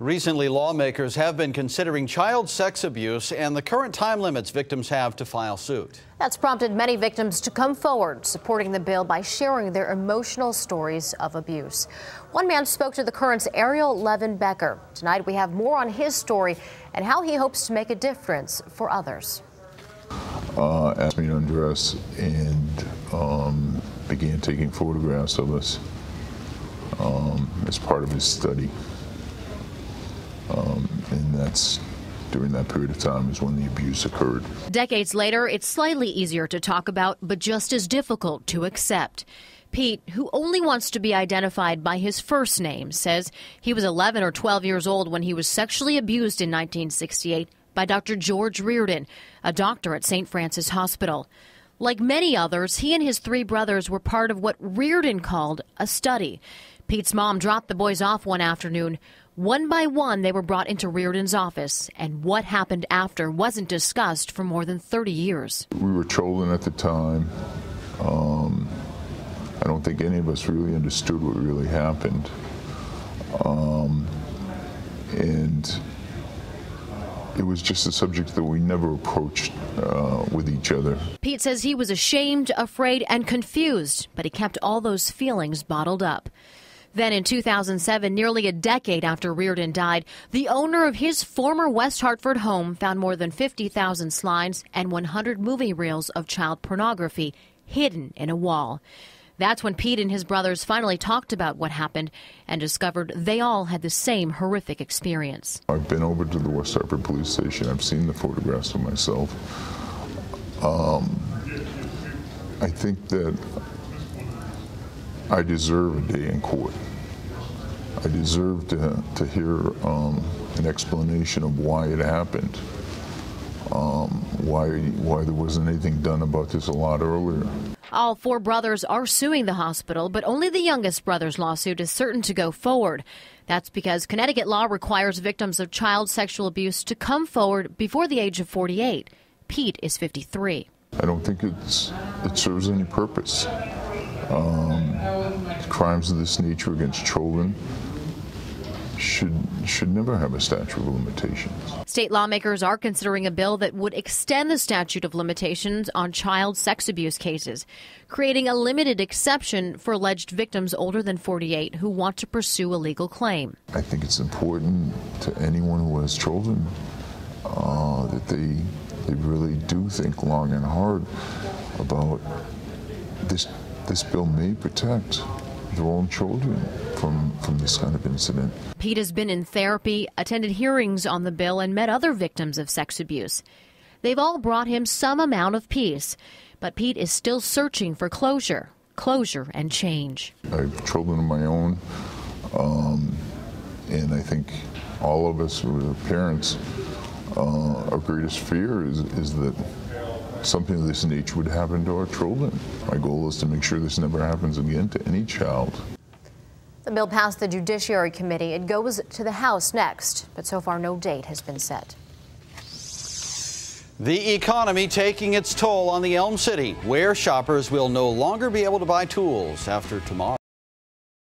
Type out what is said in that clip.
Recently, lawmakers have been considering child sex abuse and the current time limits victims have to file suit. That's prompted many victims to come forward, supporting the bill by sharing their emotional stories of abuse. One man spoke to the Courant's Ariel Levin Becker. Tonight, we have more on his story and how he hopes to make a difference for others. Uh, asked me to undress and um, began taking photographs of us um, as part of his study. Um, and that's during that period of time is when the abuse occurred. Decades later, it's slightly easier to talk about, but just as difficult to accept. Pete, who only wants to be identified by his first name, says he was 11 or 12 years old when he was sexually abused in 1968 by Dr. George Reardon, a doctor at St. Francis Hospital. Like many others, he and his three brothers were part of what Reardon called a study. Pete's mom dropped the boys off one afternoon. One by one, they were brought into Reardon's office, and what happened after wasn't discussed for more than 30 years. We were children at the time. Um, I don't think any of us really understood what really happened. Um, and it was just a subject that we never approached uh, with each other. Pete says he was ashamed, afraid, and confused, but he kept all those feelings bottled up. Then in 2007, nearly a decade after Reardon died, the owner of his former West Hartford home found more than 50,000 slides and 100 movie reels of child pornography hidden in a wall. That's when Pete and his brothers finally talked about what happened and discovered they all had the same horrific experience. I've been over to the West Hartford police station. I've seen the photographs of myself. Um, I think that I deserve a day in court. I deserve to, to hear um, an explanation of why it happened, um, why, why there wasn't anything done about this a lot earlier. All four brothers are suing the hospital, but only the youngest brother's lawsuit is certain to go forward. That's because Connecticut law requires victims of child sexual abuse to come forward before the age of 48. Pete is 53. I don't think it's, it serves any purpose. Um, crimes of this nature against children should should never have a statute of limitations. State lawmakers are considering a bill that would extend the statute of limitations on child sex abuse cases, creating a limited exception for alleged victims older than 48 who want to pursue a legal claim. I think it's important to anyone who has children uh, that they they really do think long and hard about this this bill may protect their own children from, from this kind of incident. Pete has been in therapy, attended hearings on the bill, and met other victims of sex abuse. They've all brought him some amount of peace, but Pete is still searching for closure, closure and change. I have children of my own, um, and I think all of us who are parents, uh, our greatest fear is, is that something of this nature would happen to our children. My goal is to make sure this never happens again to any child. The bill passed the Judiciary Committee. It goes to the House next, but so far no date has been set. The economy taking its toll on the Elm City, where shoppers will no longer be able to buy tools after tomorrow.